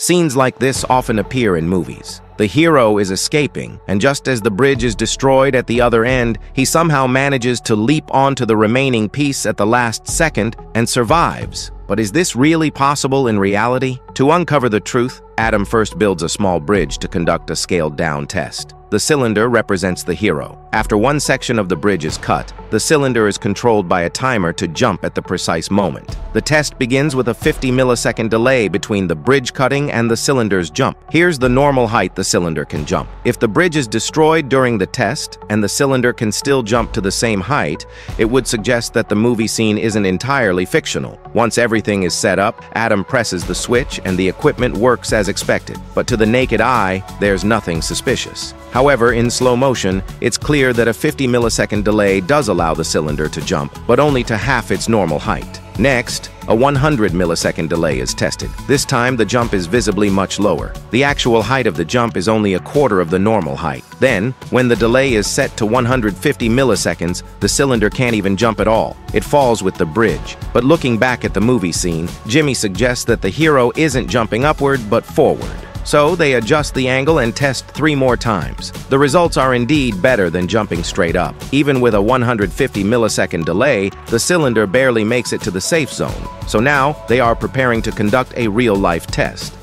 Scenes like this often appear in movies. The hero is escaping, and just as the bridge is destroyed at the other end, he somehow manages to leap onto the remaining piece at the last second and survives. But is this really possible in reality? To uncover the truth, Adam first builds a small bridge to conduct a scaled-down test. The cylinder represents the hero. After one section of the bridge is cut, the cylinder is controlled by a timer to jump at the precise moment. The test begins with a 50 millisecond delay between the bridge cutting and the cylinder's jump. Here's the normal height the cylinder can jump. If the bridge is destroyed during the test and the cylinder can still jump to the same height, it would suggest that the movie scene isn't entirely fictional. Once everything is set up, Adam presses the switch and the equipment works as expected. But to the naked eye, there's nothing suspicious. However, in slow motion, it's clear that a 50 millisecond delay does allow the cylinder to jump, but only to half its normal height. Next, a 100 millisecond delay is tested. This time, the jump is visibly much lower. The actual height of the jump is only a quarter of the normal height. Then, when the delay is set to 150 milliseconds, the cylinder can't even jump at all. It falls with the bridge. But looking back at the movie scene, Jimmy suggests that the hero isn't jumping upward, but forward. So they adjust the angle and test three more times. The results are indeed better than jumping straight up. Even with a 150 millisecond delay, the cylinder barely makes it to the safe zone. So now they are preparing to conduct a real-life test.